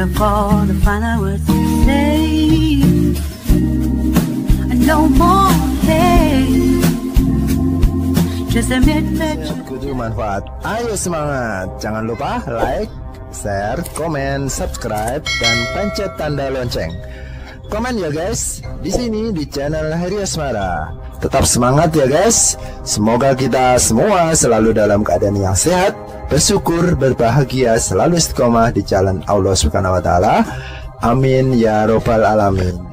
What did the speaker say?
Dare to find out what to say. No more pain. Just admit that you manfaat. Ayo semangat. Jangan lupa like, share, komen, subscribe, dan pencet tanda lonceng. Komen ya guys, di sini di channel Heri Asmara. Tetap semangat ya guys. Semoga kita semua selalu dalam keadaan yang sehat, bersyukur, berbahagia, selalu istiqomah di jalan Allah Subhanahu wa taala. Amin ya robbal alamin.